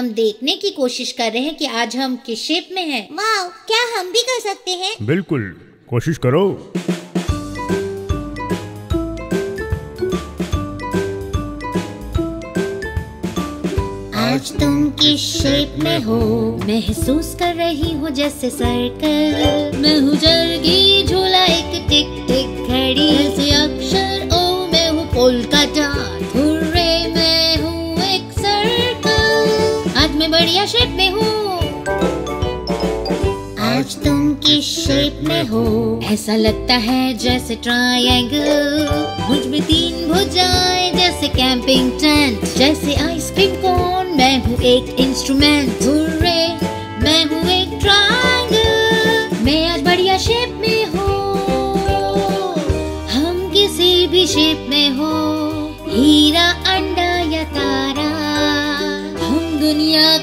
हम देखने की कोशिश कर रहे हैं कि आज हम किस शेप में हैं। वाह क्या हम भी कर सकते हैं? बिल्कुल कोशिश करो। आज तुम किस शेप में हो? महसूस कर रही हूँ जैसे सर्कल मैं हूँ जरगी झूला एक टिक टिक घड़ी ऐसे अक्षर ओ मैं हूँ पोलका मैं बढ़िया शेप में हूँ। आज तुम किस शेप में हो? ऐसा लगता है जैसे ट्रायंगल मुझमें तीन भुजाएँ जैसे कैंपिंग टेंट जैसे आइसक्रीम कोन मैं हूँ एक इंस्ट्रूमेंट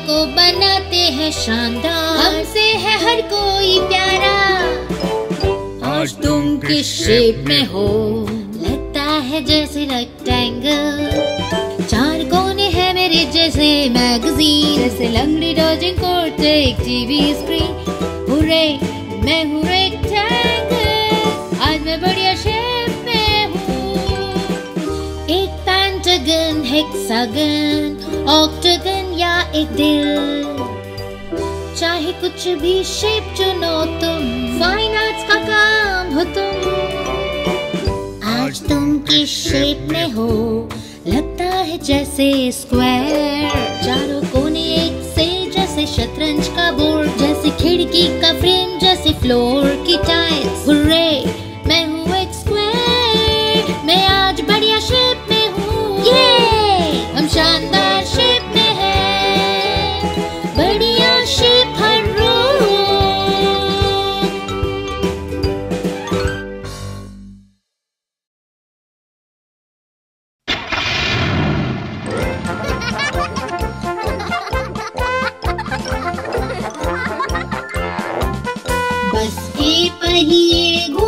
को बनाते हैं शानदार। हमसे है हर कोई प्यारा। आज तुम किस शेप में हो? लगता है जैसे रेक्टेंगल चार कोने हैं मेरे जैसे मैगजीन जैसे लंगड़ी डॉजिंग कोर्ट एक टीवी स्क्रीन हुर्रे मैं हूँ रेक्टेंगल आज मैं बढ़िया शेप में हूँ। एक पेंटागन हेक्सागन ऑक्टागन एक दिल। चाहे कुछ भी शेप चुनो तुम। फाइन आर्ट्स का काम हो तुम। आज तुम किस शेप में हो। लगता है जैसे स्क्वायर चारों कोने एक से जैसे शतरंज का बोर्ड जैसे खिड़की का फ्रेम जैसे फ्लोर की टाइल्स हुर्रे Diego.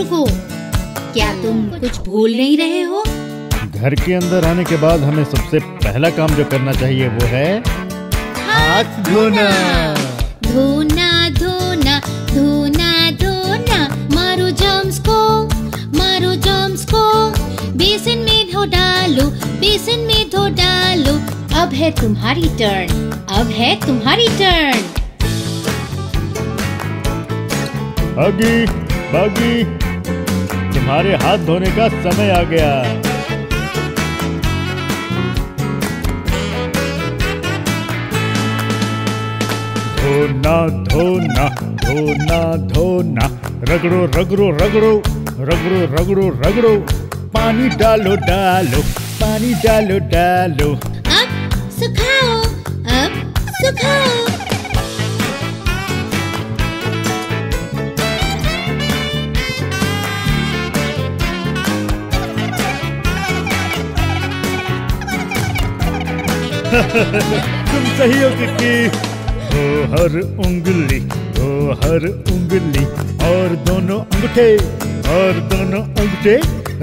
रुको क्या तुम कुछ भूल नहीं रहे हो? घर के अंदर आने के बाद हमें सबसे पहला काम जो करना चाहिए वो है हाथ धोना। धोना धोना धोना धोना। मारो जम्स को मारो जम्स को। बेसिन में धो डालो बेसिन में धो डालो। अब है तुम्हारी टर्न अब है तुम्हारी टर्न बागी बागी। तुम्हारे हाथ धोने का समय आ गया। धोना धोना धोना धोना रगड़ो रगड़ो रगड़ो रगड़ो रगड़ो रगड़ो, पानी डालो डालो, पानी डालो डालो। अब सुखाओ अब सुखाओ। तुम सही हो किट्टी हो हर उंगली हो हर उंगली। और दोनों अंगूठे और दोनों अंगूठे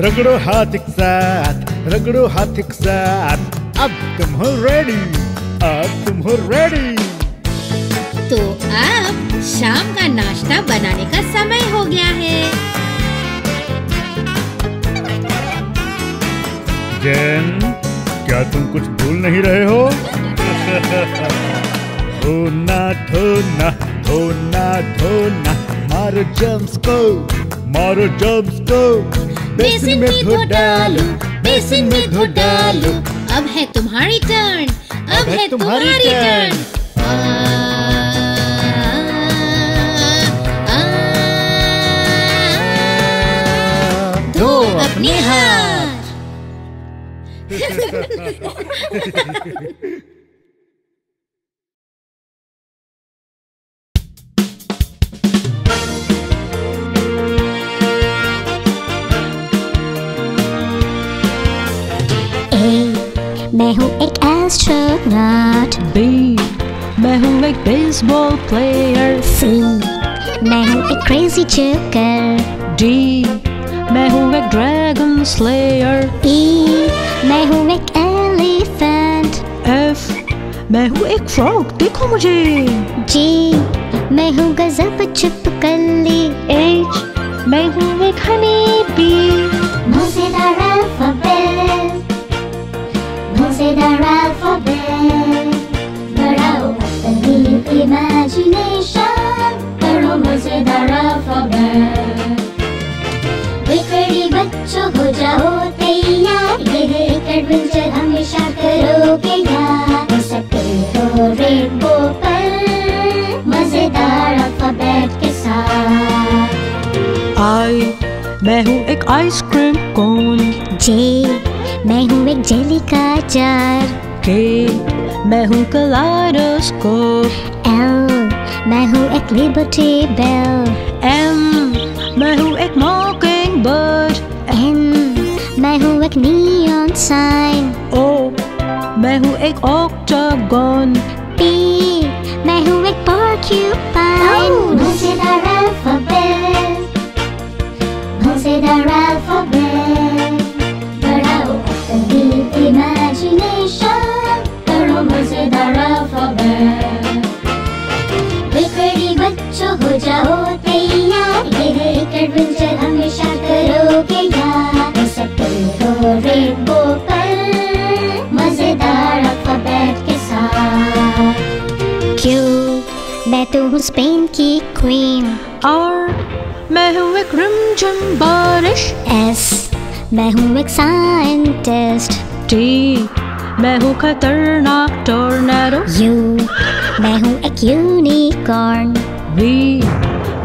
रगड़ो हाथ एक साथ रगड़ो हाथ एक साथ। अब तुम हो रेडी अब तुम हो रेडी तो अब शाम का नाश्ता बनाने का समय हो गया है। जैन क्या तुम कुछ भूल नहीं रहे हो धोना धोना धोना धोना मारो जम्स को मारो जम्स को बेसिन में धो डालो बेसिन में धो डालो अब है तुम्हारी टर्न अब है तुम्हारी टर्न धो अपने हाथ मैं हूँ एक एस्ट्रोनॉट B मैं हूँ एक बेसबॉल प्लेयर सी मैं हूँ एक क्रेजी जोकर D मैं हूँ एक ड्रैगन स्लेयर ई मैं हूँ एक एलिफेंट F. मैं हूँ एक फ्रॉग देखो मुझे जी मैं हूँ गजब छिपकली H. मैं हूँ एक हनी बी मज़ेदार अल्फ़ाबेट मज़ेदार अल्फ़ाबेट मैं हूँ एक आइसक्रीम कोन जे मैं हूँ एक जेली का जार K मैं हूँ कलाइडोस्कोप एल मैं हूँ एक लिबर्टी बेल M मैं हूँ एक मॉकिंग बर्ड एन मैं हूँ एक नियॉन साइन O मैं हूँ एक ऑक्टागन पी मैं हूँ एक porcupine मज़ेदार अल्फ़ाबेट मज़ेदार अल्फ़ाबेट बढ़ाओ अपनी इमेजिनेशन करो मज़ेदार अल्फ़ाबेट बिखड़ी बच्चों हो जाओ तैयार ये है एक एडवेंचर हमेशा करोगे याद हो सकते रेनबो पर मज़ेदार अल्फ़ाबेट के साथ. क्यों? मैं तो हूँ स्पेन की क्वीन। R मैं हूँ एक रिमझिम बारिश एस मैं हूँ एक साइंटिस्ट T. मैं हूँ खतरनाक टोर्नेडो यू मैं हूँ एक यूनिकॉर्न V.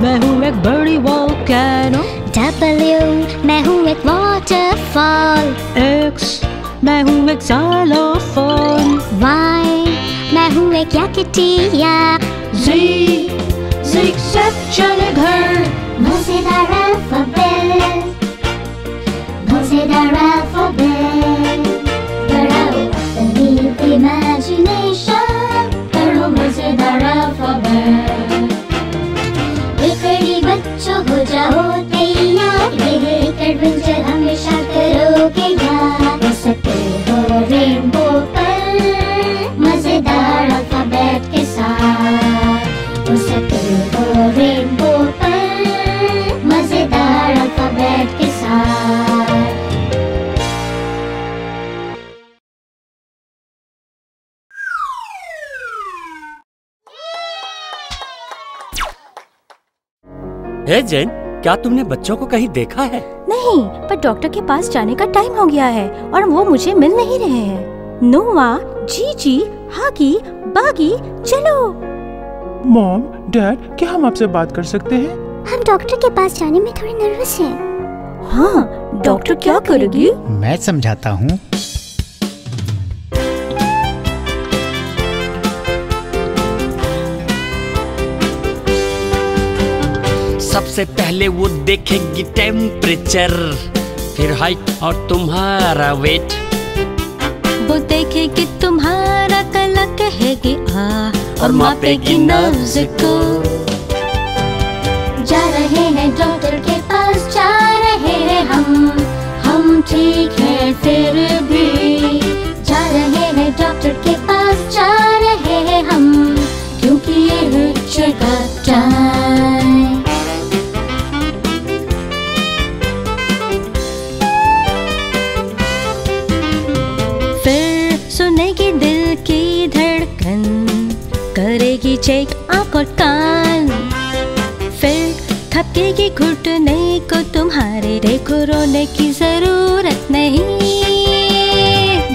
मैं हूँ एक बड़ी वोल्केनो डब्ल्यू मैं हूँ एक वाटरफॉल X. मैं हूँ एक xylophone. वाई मैं हूँ एक याकटिया Z. Zig zag चले घर. मज़ेदार हे जैन? क्या तुमने बच्चों को कहीं देखा है? नहीं पर डॉक्टर के पास जाने का टाइम हो गया है और वो मुझे मिल नहीं रहे हैं। नोवा जी जी हागी बागी चलो। मॉम डैड क्या हम आपसे बात कर सकते हैं? हम डॉक्टर के पास जाने में थोड़े नर्वस हैं। हाँ डॉक्टर क्या करेगी? मैं समझाता हूँ। सबसे पहले वो देखेगी टेम्परेचर फिर हाइट और तुम्हारा वेट वो देखेगी तुम्हारा कला कहेगी आ और मापेगी नब्ज को। जा रहे हैं डॉक्टर के पास जा रहे हैं हम। हम ठीक है फिर भी रोने की ज़रूरत नहीं।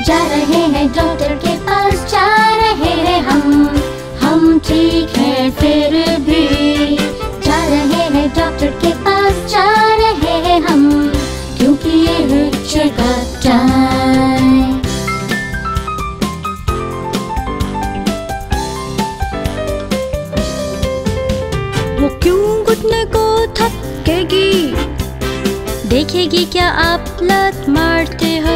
जा रहे हैं डॉक्टर के पास जा रहे हैं हम। हम ठीक है फिर भी। जा रहे हैं डॉक्टर के पास जा रहे हैं हम। क्योंकि ये टाइम वो क्यों घुटने को थपकेगी देखेगी क्या आप लत मारते हो?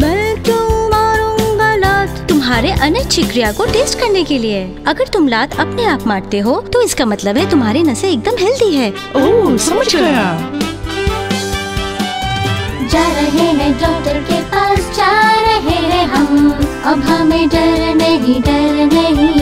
मैं क्यों मारूँगा लात? तुम्हारे अनिच्छी क्रिया को टेस्ट करने के लिए। अगर तुम लात अपने आप मारते हो तो इसका मतलब है तुम्हारी नसें एकदम हेल्दी है। ओह समझ गया। जा रहे हैं डॉक्टर के पास जा रहे हैं हम। अब हमें डर नहीं डर नहीं।